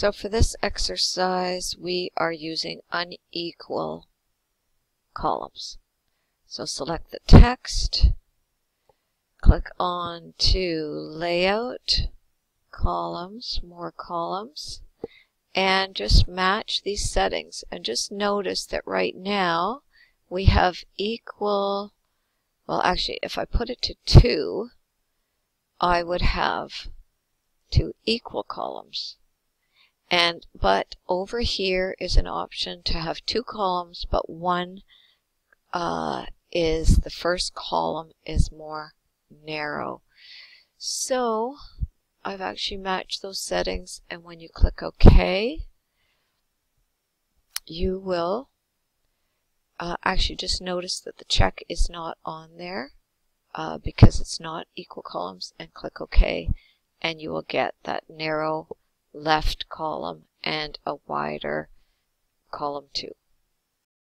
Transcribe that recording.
So for this exercise, we are using unequal columns. So select the text, click on to Layout, Columns, More Columns, and just match these settings. And just notice that right now we have equal, well actually if I put it to 2, I would have two equal columns. And but over here is an option to have two columns, but one uh, is the first column is more narrow. So I've actually matched those settings and when you click OK, you will uh, actually just notice that the check is not on there uh, because it's not equal columns and click OK and you will get that narrow left column and a wider column 2.